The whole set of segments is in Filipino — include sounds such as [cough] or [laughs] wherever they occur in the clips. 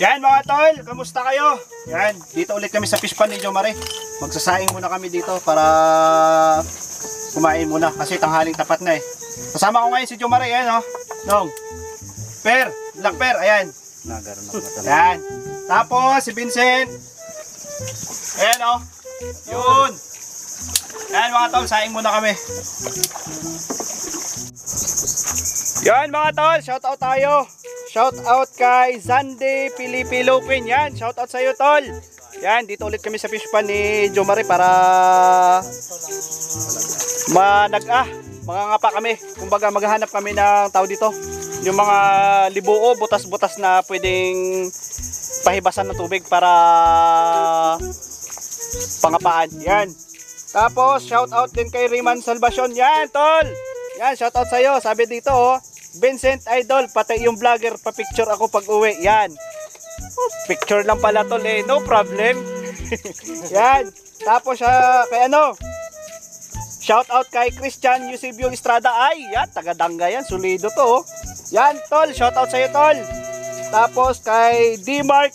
Yan mga tol, kamusta kayo? Yan, dito ulit kami sa fish pan ni Jomare. Magsasaing muna kami dito para kumain muna kasi tanghaling tapat na eh. Kasama ko ngayon si Jomare, yan oh. Nong. Per, Black Per, ayan. Nagaroon ako talaga. Yan. Tapos si Vincent. Ayan oh. Yun. Ayan mga tol, saing muna kami. Yan mga tol, shout out tayo. Shout out kay Zande Pilipi Lupin. Yan, shout out sa iyo tol. Yan, dito ulit kami sa fish pan ni Jomari para manag-ah. Mga ngapa kami. Kumbaga maghahanap kami ng tao dito. Yung mga libuo, butas-butas na pwedeng pahibasan ng tubig para pangapaan. Yan. Tapos, shout out din kay Riman Salvacion. Yan, tol. Yan, shout out sa'yo. Sabi dito, oh. Vincent Idol, pati yung vlogger, pa-picture ako pag uwi. Yan. Oh, picture lang pala tol eh. No problem. [laughs] Yan. Tapos, ah, kay ano, Shout out kay Christian Eusebio Estrada. Ay, yan, taga-dangga yan. Solido to. Oh. Yan, tol. Shout out sa'yo, tol. Tapos kay D-Mark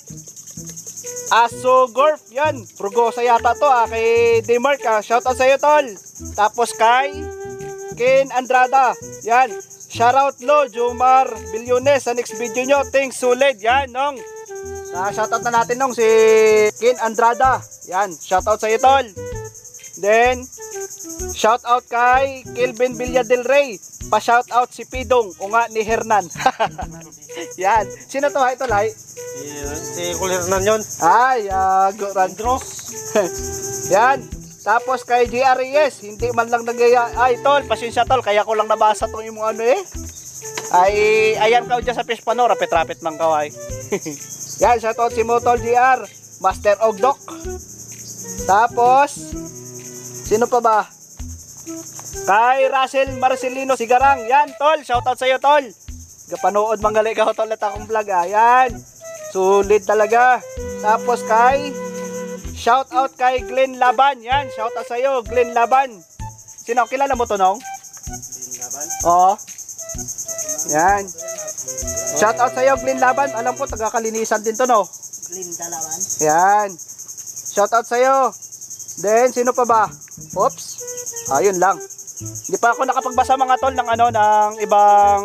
Aso Gorf. Yan, Prugosa yata to ah. Kay D-Mark ah. Shout out sa'yo, tol. Tapos kay Ken Andrada. Yan. Shoutout lo, Jomar Bilyones sa next video nyo. Thanks, sulit. Yan, nong. Na shoutout na natin nong si Ken Andrada. Yan, shoutout sa tol. Then, shoutout kay Kelvin Villa del Rey. Pa-shoutout si Pidong, o nga ni Hernan. [laughs] Yan. Sino to, ha? Ito, Lai? Si, si Kulirnan yun. Ay, uh, Randros. [laughs] Yan. Tapos kay GRES, hindi man lang nagaya. Ay, tol, pasensya tol, kaya ko lang nabasa tong yung ano eh. Ay, ayan ka dyan sa fish pano, rapit-rapit man kaway. [laughs] Yan, shoutout si Motol GR, Master Ogdok. Tapos, sino pa ba? Kay Russell Marcelino Sigarang. Yan, tol, shoutout sa iyo, tol. Kapanood manggali ka tol at akong vlog, ah. Yan. Sulit talaga. Tapos kay Shout out kay Glenn Laban. Yan, shout out sa iyo, Glenn Laban. Sino kilala mo to nong? Oo. Yan. Shout out sa iyo, Glenn Laban. Alam ko taga Kalinisan din to no. Linda Laban. Yan. Shout out sa iyo. Then sino pa ba? Oops. Ayun lang. Hindi pa ako nakapagbasa mga tol ng ano ng ibang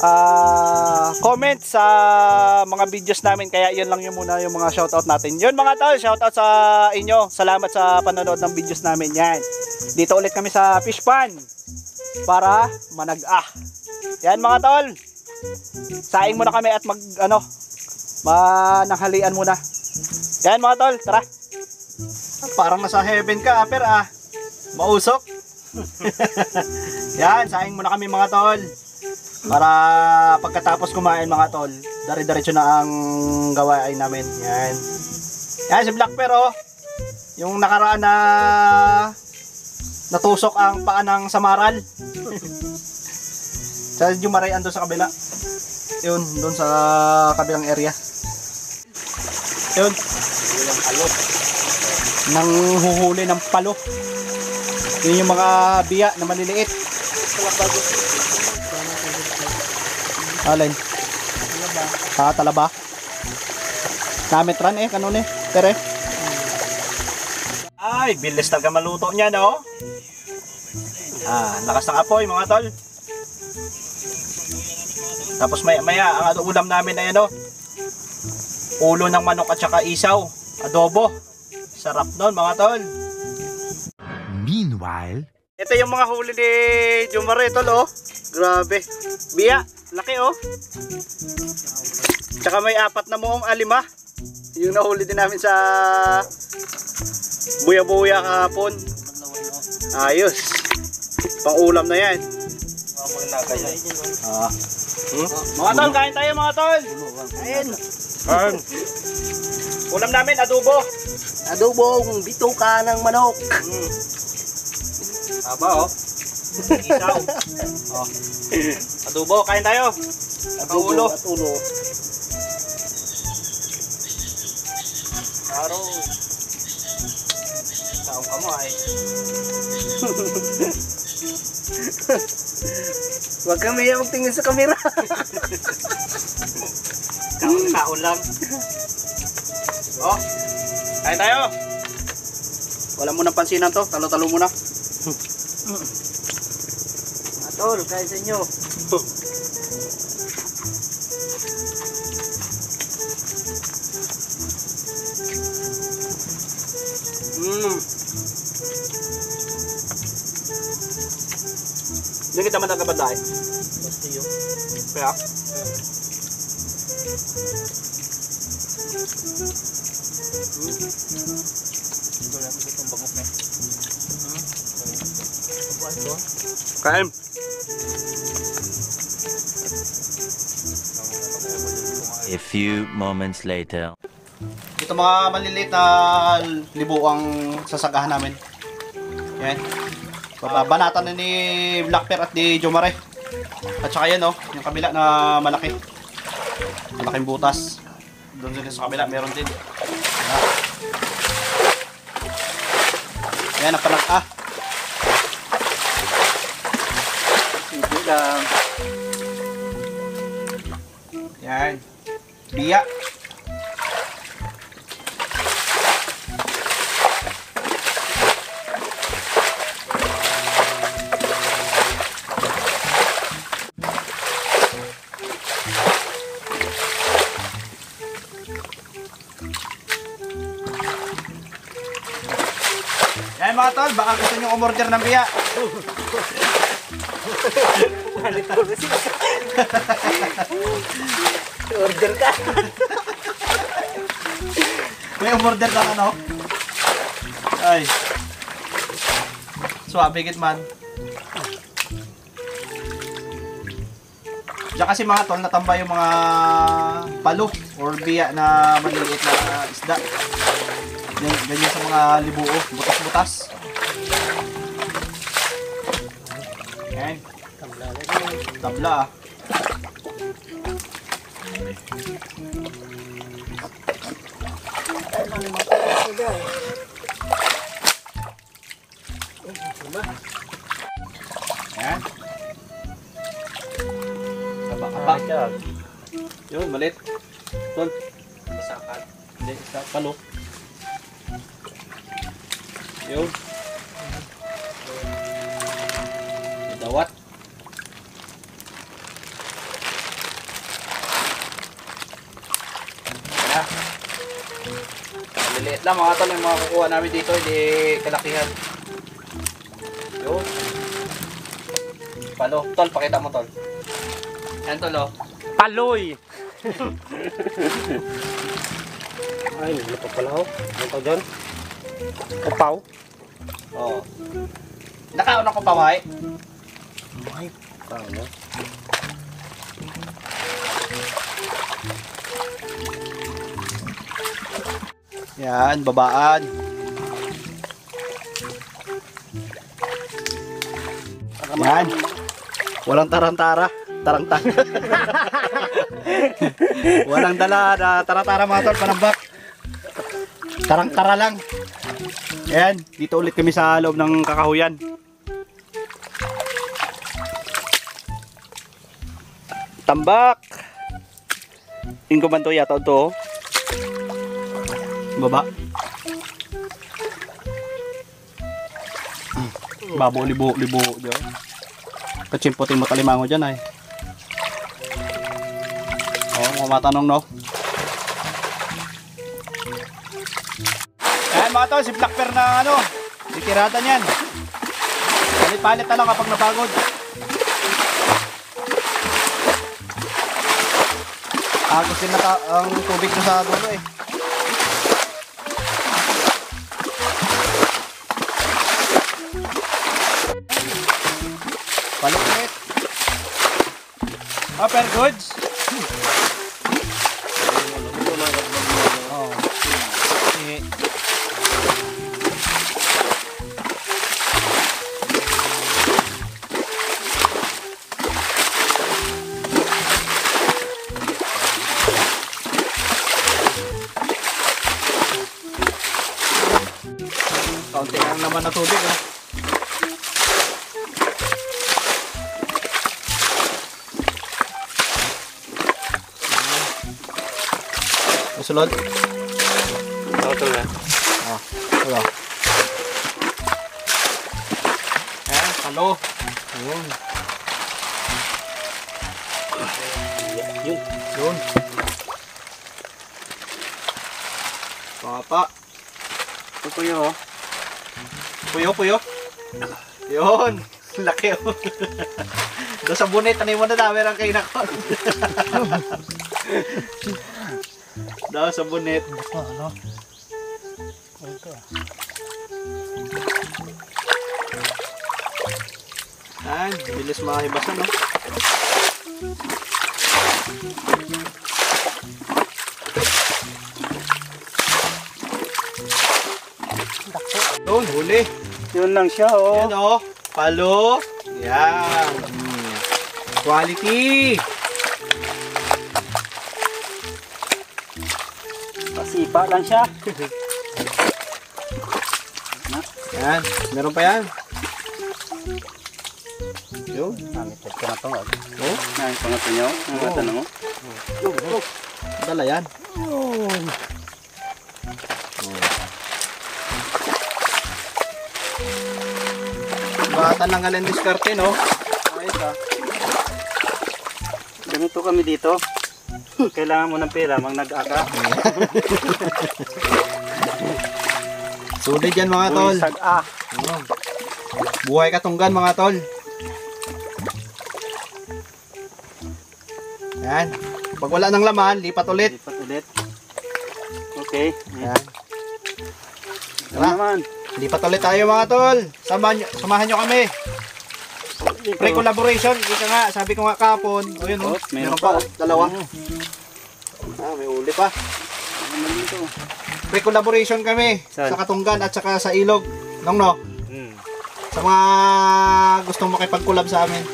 ah comment sa mga videos namin kaya yun lang yung muna yung mga shoutout natin. Yun mga tol, shoutout sa inyo. Salamat sa panonood ng videos namin. Yan. Dito ulit kami sa fish pan para manag-ah. Yan mga tol. Saing muna kami at mag ano mananghalian muna. Yan mga tol, tara. Parang nasa heaven ka, aper ah. Mausok. [laughs] Yan, saing muna kami mga tol. Para pagkatapos kumain mga tol, dari-diretso na ang gawain namin. Yan. Yan si Black Pear oh. Yung nakaraan na natusok ang paa ng samaral. [laughs] sa Jumaray ando sa kabila. Yun, doon sa kabilang area. Yun. Nang huhuli ng palo. Yun yung mga biya na maliliit. Alin? Ah, talaba. Namit ran eh, kanon eh. Tere. Ay, bilis talaga maluto niya, no? Ah, lakas ng apoy, mga tol. Tapos maya, maya ang ano, ulam namin ay ano, ulo ng manok at saka isaw, adobo. Sarap nun, mga tol. Meanwhile, Ito yung mga huli ni Jumare, tol, oh. Grabe. Biya, laki, oh. Tsaka may apat na muong alima. Yung nahuli din namin sa buya-buya kahapon. Ayos. Pang ulam na yan. Ah. Hmm? Mga tol, kain tayo mga tol. Kain. Arn. Ulam namin, adobo. Adobong bituka ng manok. Hmm. Aba, oh. Isaw. oh. Adobo, kain tayo. Adobo at ulo. Araw. Taong ka mo ay. [laughs] Huwag kami magtingin sa kamera. Kaon-kaon lang. Oh. Kain tayo. Wala mo nang pansinan to. Talo-talo muna. [laughs] Atol, kaya sa inyo. Mm. Hindi kita man nagkabaday. Basta yun. Kaya? Kain. A few moments later. Ito mga maliliit na libo ang sasagahan namin. Yan. Babanatan na ni Blackper at ni Jomare. At saka yan oh, yung kabila na malaki. Malaking butas. Doon din sa kabila, meron din. Yan, ang palag ah. Biya. Yan mga tol, baka gusto nyo umorder ng biya. Order ka. May umorder ka ano? Ay. Swabe git man. Diyan kasi mga tol, natamba yung mga palo or biya na maliliit na isda. Yan, ganyan sa mga libuo, butas-butas. Yan. Tabla ah. Yan. Kaba-kaba. Yun, malit. Tol. Masakan. Hindi, isa palo. Yun. Lang mga tol yung mga kukuha namin dito, hindi kalakihan. Yun. Palo. Tol, pakita mo tol. Yan tol oh. Paloy! [laughs] Ay, wala pa pala ako. Ano tawag dyan? Kapaw? Oo. Nakauna ko pa, May. Ay, ano? Yan, babaan. Yan. Walang tarantara. Tarantang. [laughs] Walang dala na taratara mga tol, panambak. Tarang-tara lang. Yan, dito ulit kami sa loob ng kakahuyan. Tambak. Ingko man to yata to. Baba. Babo libo libo diyan. Kachimpotin mo talimango diyan ay. Oh, mga matanong no. Ayan mga tol, si Blackper na ano, sikirata niyan. Palit-palit na lang kapag napagod. Agos din na ang tubig na sa dulo eh. Balik ulit. Upper goods. Oh. Sige. Kaunti lang naman na tubig. Oh. Masulod. Tol na. Wala. Ayan, palo. Ayun. Yun. Yun. Papa. Ito yun oh. Puyo, puyo. Yun. [laughs] Laki oh. Doon sa bunit, tanay mo na dami [laughs] lang kayo nakon. Doon sa bunit. Yan, bilis mahibasan no. Yun, huli. Yun lang siya oh. Yan o, palo. Yan. Quality. Pasipa lang siya. Yan, meron pa yan. Yun. Ito ka na to. Oh, Ang pangato nyo. Ang oh. mo. dala yan. Bata lang galing diskarte, no? Ayos ah. Ganito kami dito. Kailangan mo ng pera, mang nag-aka. [laughs] Sulit yan mga tol. Sag-a. Buhay katunggan mga tol. Yan. Pag wala ng laman, lipat ulit. Lipat ulit. Okay. Yan. Ano naman? Lipat ulit tayo mga tol. Samahan nyo, samahan nyo kami. Pre-collaboration. Ika nga, sabi ko nga kapon. O yun, oh. Oh, meron meron pa. oh, Dalawa. Ah, may uli pa. Ano dito? Pre-collaboration kami. Saan? Sa Katunggan at saka sa Ilog. Nong no? Hmm. Sa mga gustong makipag-collab sa amin.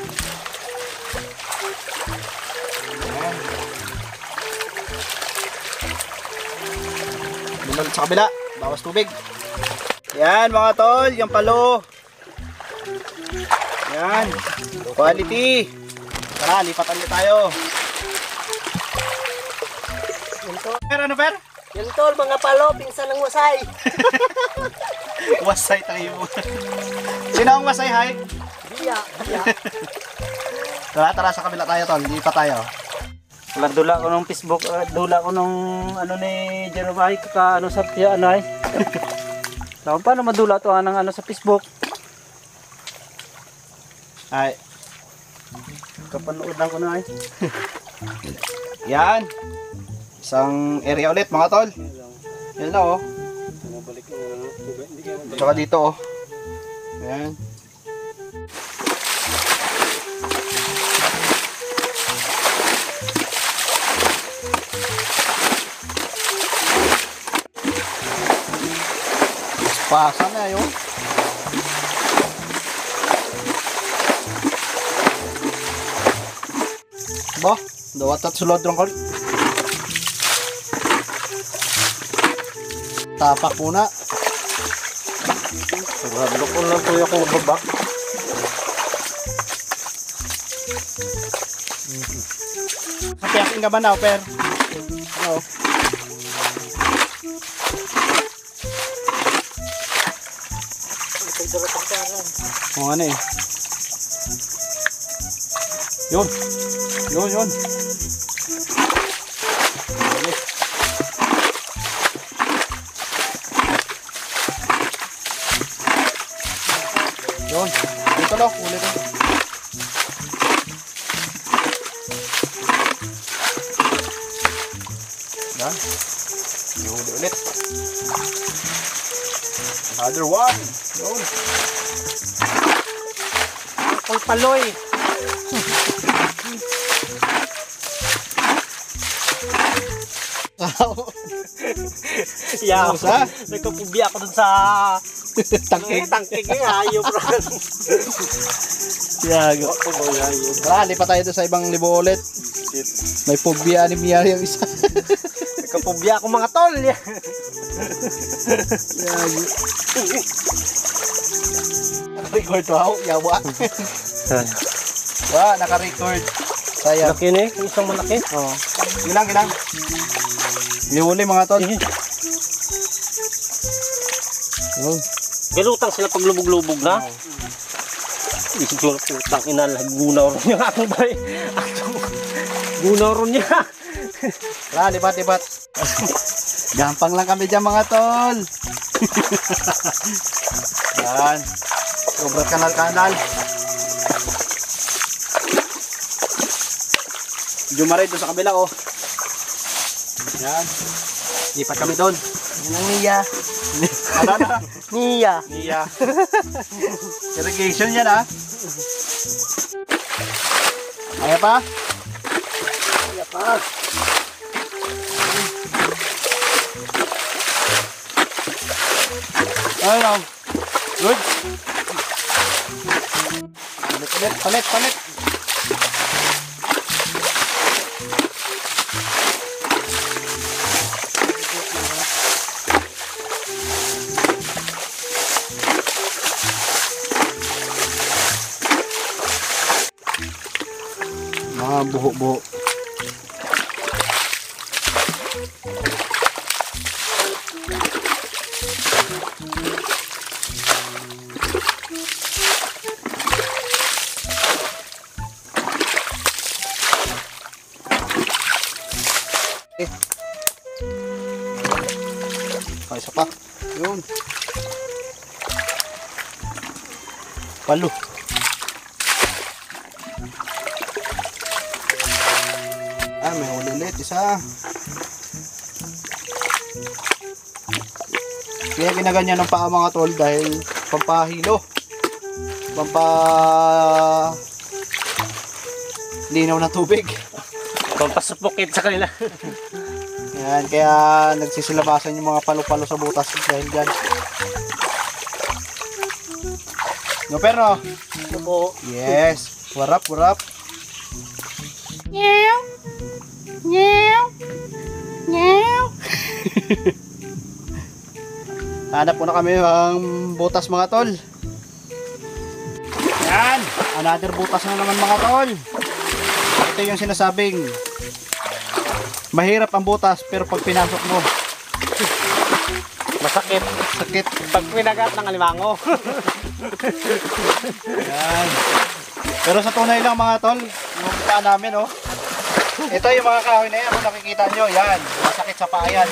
Ayan. Bunod sa kabila. Bawas tubig. Yan mga tol, yung palo. Yan. Quality. Tara, lipat ulit tayo. Per, ano per? Yan tol, mga palo, pinsan ng wasay. [laughs] Wasay tayo. Sino ang wasay, hay? Biya, biya. Tara, tara sa kabila tayo, tol. Lipat tayo. Wala dula ko nung Facebook, ah, dula ko nung ano ni Jeremiah ka ano sa piya ano ay. [laughs] Saan paano madula to anang ano sa Facebook? Ay, Kapanood lang ko na ay. yan. Isang area ulit, mga tol. Yan na, oh. Tsaka dito, oh. Ayan. Pasa na yun. Ba, dawat at sulod ron kol. Tapak muna. Sigurado ko lang tuyo ko magbabak. Kapiyakin ka ba na, per? Oo. Kung ano eh. Yun. Yun, yun. Lo, ulit ko. Yan. Ihuli ulit. Another one. Yun. Kung paloy. [laughs] Musa. [laughs] Nagkapubi ako dun sa Tangkig. tangkig ng hayop. Yago. Tara, lipat tayo doon sa ibang libo ulit. May phobia ni Mia yung isa. [laughs] Nagkapubi ako mga tol. [laughs] Yago. Naka-record wow, yawa. Wa, naka-record. Sayang. Laki ni, isang malaki. Oh. Ilang, ilang. Huli mga tol. Yun. Galutang sila pag lubog-lubog na. Isip ko, putang ina, gunaw ron yung aking bay. Gunaw ron niya. Tara, libat, libat. Gampang lang kami dyan mga tol. Yan. Sobrang kanal-kanal. Jumaray doon sa kabila oh. Yan. Lipat kami doon. Yan ang niya. Ano na? Niya. Niya. Irrigation yan ah. Kaya pa? Niya pa. Ayun oh. Good. Palit, palit, palit, palit. Buho-buho. Ay, isa pa. Yun. Palo. Isa. Kaya ginaganyan ng paa mga tol dahil pampahilo. Pampa linaw ng tubig. [laughs] Pampasupukit sa kanila. Yan, kaya nagsisilabasan yung mga palo-palo sa butas dahil dyan. No, pero, Ito po. yes, warap, warap. [laughs] Hanap po na kami ng butas mga tol. Yan, another butas na naman mga tol. Ito yung sinasabing mahirap ang butas pero pag pinasok mo, Masakit. sakit. Pag pinagat ng alimango. [laughs] Yan. Pero sa tunay lang mga tol, yung namin oh. Ito yung mga kahoy na yan, kung nakikita nyo, yan. Masakit sa paa yan.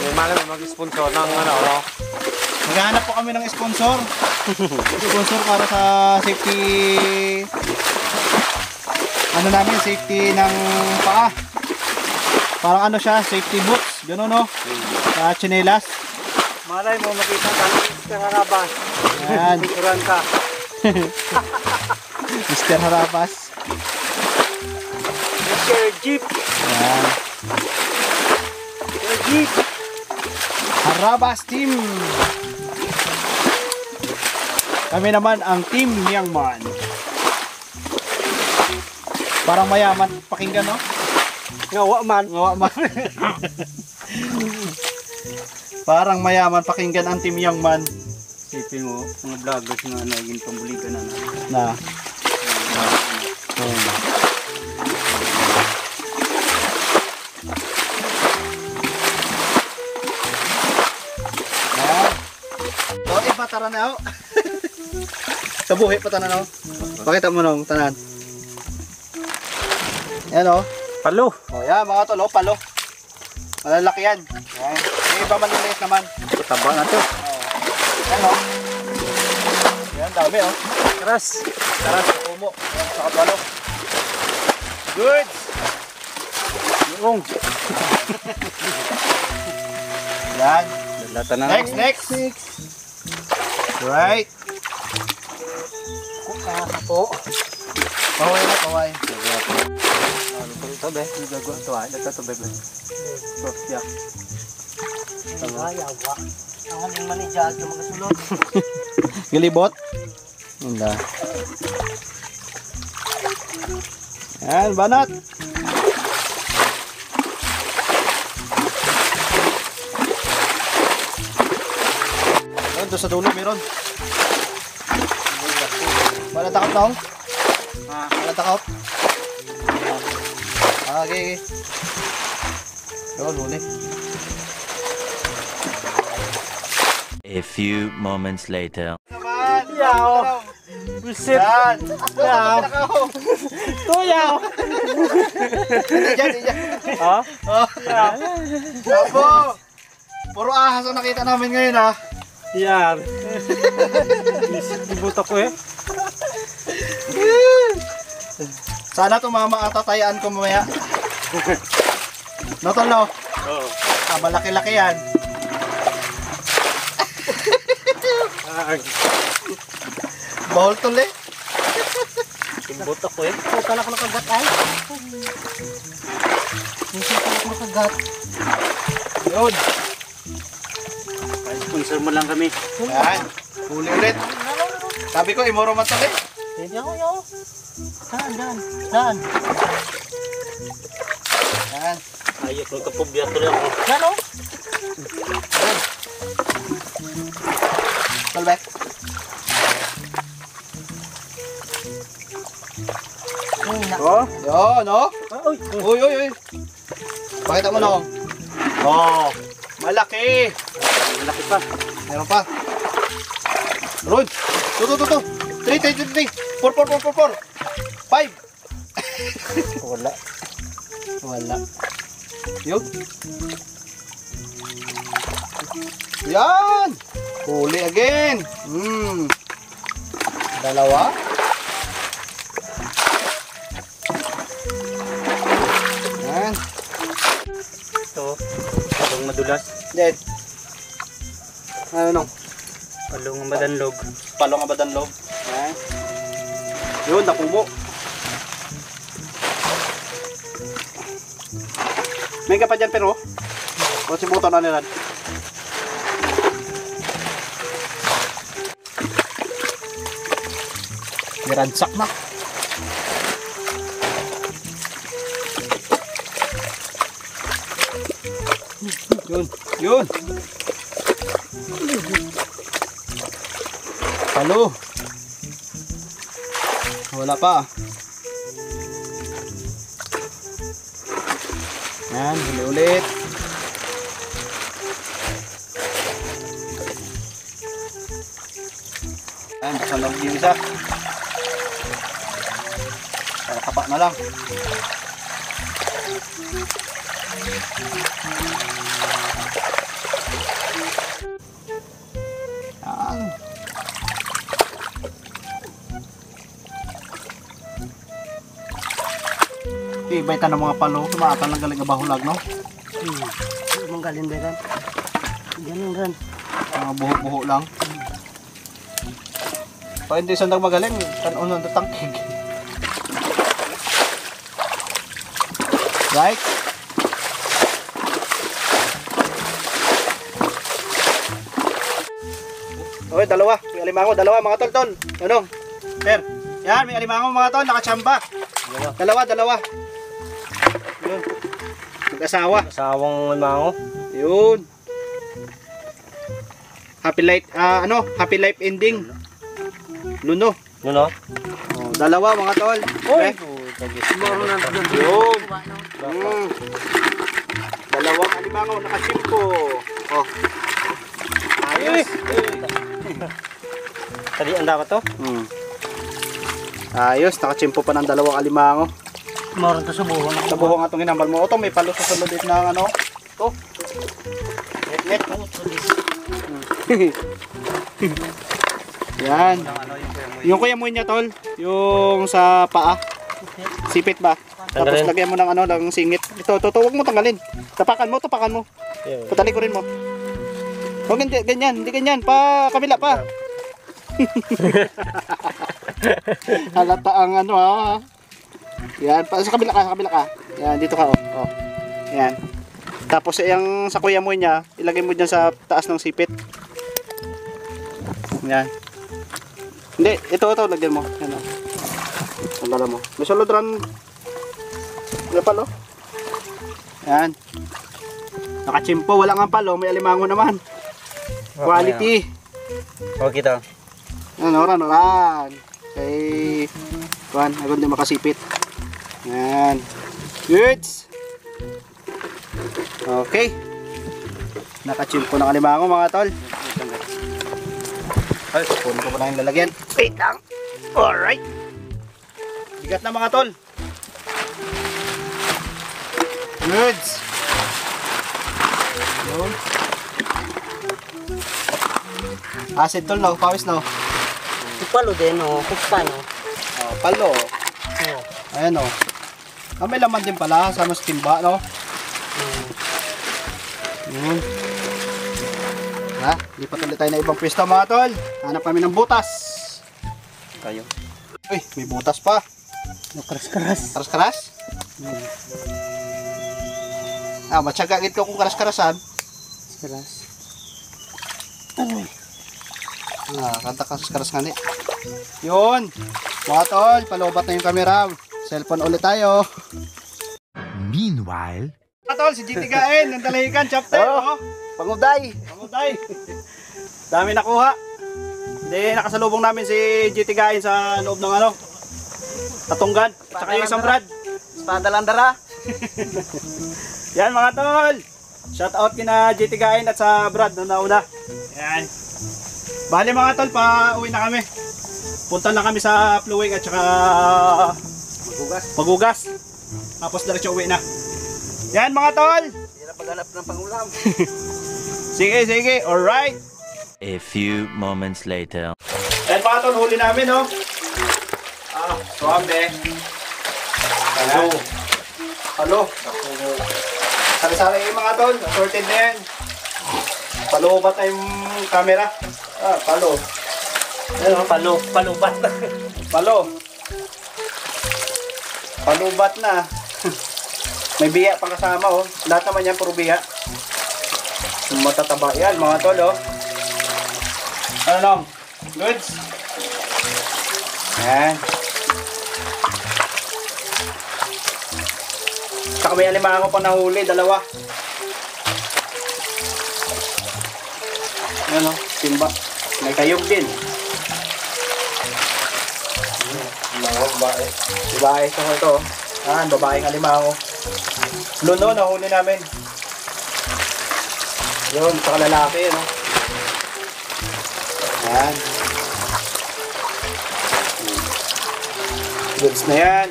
Yung malam mag-sponsor ng ano, no? Maghahanap po kami ng sponsor. [laughs] sponsor para sa safety ano namin, safety ng paa. Parang ano siya, safety boots, gano'n no? Sa chinelas. Malay mo makita ka ng Mr. Harabas. Yan. Mr. Harabas. [laughs] Mr. Jeep. Yan. Mr. Jeep. Harabas Team! Kami naman ang Team Myanmar. Parang mayaman pakinggan, no? Ngawa man. Ngawa man. Parang mayaman pakinggan ang Team Myanmar Sipin mo, mga vloggers nga naging pambuligan na. na. Ayan. Tara na ako. [laughs] Sa buhay pa tanan ako. Pakita mo nung tanan. Yan o. Palo. Oh, yan mga tol, oh, palo. Malalaki yan. Yan. Yung iba maliliit naman. Taba na to. Yan o. Yan, dami oh. Taras. Tara, sa kumo. Yan, sa kapalo. Good! Yung. Yan. Lata na. Next, next. Right. po. Kaway na, kaway. Ano ko ito be? Yung gagawa ito. Ito ito be. Ito. Yeah. Ayawa. Ang haling manijag ng mga sulod. [laughs] Gilibot. Wala. Yan, banat. Yan, doon sa dulo meron. Wala takot na Wala takot. Ah, okay, okay. Yun, huli. A few moments later. Naman! Yaw! Buset! Yan! Yaw! Tuyaw! Diyan, diyan. Ha? Oh, Apo! Puro ahas ang nakita namin ngayon ha. Yan. Ibuto ko eh. Sana tumama ang tatayaan ko mamaya. No, tol, no? Oo. Ah, malaki-laki yan. Bawal tol eh. Timbot ako eh. Puta na ko nakagat ay. Puta na ko nakagat. Yun. Sponsor mo lang kami. Yan. Huli ulit. Sabi ko, imoro man eh. Yaw, yaw. Saan, saan? Saan? Yan. Ayok, nagkapubya tuloy ako. Yan o. Talbek. Oh, yun, oh. Uy! Uy, uy, uy. Pakita mo na, oh. Oh, malaki. Pa. Meron pa. Rod. Tu, tu, tu. Three, three, three, three. Four, four, four, four, four. Five. [laughs] Wala. Wala. Yun. Yan. Huli again. Hmm. Dalawa. Yan. Ito. Palong madulas. Dead. Ano nung? Palong madanlog. Palong abadan loob. Yan. Yun, nakumo. May ka pa dyan pero. O si buto na nilan. Niransak na. Yun, yun. Halo. Wala pa. Yan, huli ulit. Yan, basta lang yung isa. Para kapa na lang. Yan. Ibay ta ng mga palo, tumaatan lang galing abahulag, no? Mong galing ba yan? Ganun ran. Mga buho-buho lang. Pa hindi sandang magaling, kanon nang tatangkig. Right? Okay, dalawa. May alimango, dalawa mga tol, tol. Ano? Sir. Yan, may alimango mga tol, nakachamba. Dalawa, dalawa. Mag-asawa. Asawang mango. Yun. Happy life, ah ano, happy life ending. Luno. Yun no? Oh, dalawa mga tol. Oy. Moro na. Yun. Mm. Dalawang alimango nakachimpo. Oh. Ayos. Tadi ang dapat to? Mm. Ayos, nakachimpo pa ng dalawang alimango. Moro to sa buhon. Sa buhong atong hinambal mo. Oto, may palo sa sulodit ng ano. To. Net, net. Yan. Yung kuya mo niya, tol. Yung sa paa. Sipit ba? Tapos lagyan mo ng ano, ng singit. Ito, ito, ito. Huwag mo tanggalin. Tapakan mo, tapakan mo. Patali ko rin mo. Huwag hindi, ganyan, hindi ganyan. Pa, kabila pa. [laughs] [laughs] Halata ang ano ha. Yan, pa, sa kabila ka, sa kabila ka. Yan, dito ka, oh. oh. Yan. Tapos yung sa kuya mo niya, ilagay mo dyan sa taas ng sipit. Yan. Hindi, ito, ito, lagyan mo. Yan, oh. Sandala mo. May solodran. May palo. Yan. Nakachimpo, wala nga palo, may alimango naman. Quality. Huwag kita. Ano, oran, oran. Kay, kuhan, agad di makasipit. Yan. Goods. Okay. Naka-chill ko ng alimango mga tol. Ay, puno ko pa na yung lalagyan. Wait lang. Alright. Bigat na mga tol. Goods. Yun. Acid tol no, pawis no. Kupalo din, oh. Kupano. Oh, palo. Ayan oh. Ah, may laman din pala sa mas timba no. Yun. Ha? Lipat ulit tayo na ibang pwesto mga tol. Hanap kami ng butas. Kayo. Uy, may butas pa. No, karas-karas. Karas-karas? Hmm. Ah, matyaga gid ko kung karas-karasan. Karas. Ah, kanta karas-karas nga ni. Yun. Mga tol, palobat na yung camera. Cellphone ulit tayo. Meanwhile, tol, si GT Gain, ng Dalahican chapter. Oh. Panguday. Panguday. Dami nakuha. Hindi, nakasalubong namin si GT Gain sa loob ng ano. Tatunggan. Tsaka yung isang brad. Espada lang dara. [laughs] Yan mga tol. Shout out kina GT Gain at sa Brad na nauna. Yan. Bali mga tol, pa uwi na kami. Punta lang kami sa Fluwing at saka Magugas. Pagugas. Tapos diretso uwi na. Yan mga tol. Hindi na paghanap ng pangulam. [laughs] Sige, sige. Alright. a few moments later. Yan mga tol, huli namin no. Ah, suwabe. Hello. Hello. Sari-sari yung mga tol. Assorted na yan. Palo ba tayong camera? Ah, palo. Ano, palo, palubat. Palo. Palubat na. [laughs] May biya pang kasama oh. Lahat naman yan puro biya. Matataba yan mga tol oh. Ano lang? Goods? Yan. Tsaka may alimango pa nahuli, dalawa. Ano, timba. May kayog din. Babae. Babae ito ito. Ah, babaeng alimango. Luno, nahuli namin. Yun, saka lalaki, no? Yan. Goods na yan.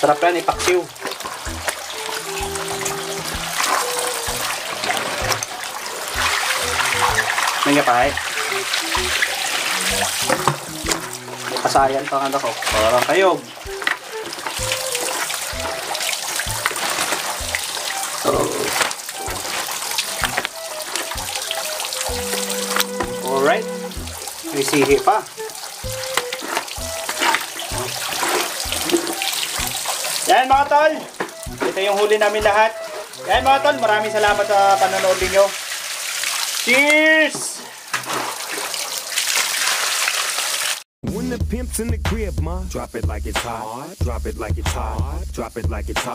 Sarap yan, ipaksiw. May kapay. Kasayan pa nga ako. Parang kayog. Alright. May sihi pa. Yan mga tol. Ito yung huli namin lahat. Yan mga tol. Maraming salamat sa panonood ninyo. Cheers! Pimp's in the crib, ma, drop it like it's hot. Drop it like it's hot. Drop it like it's hot.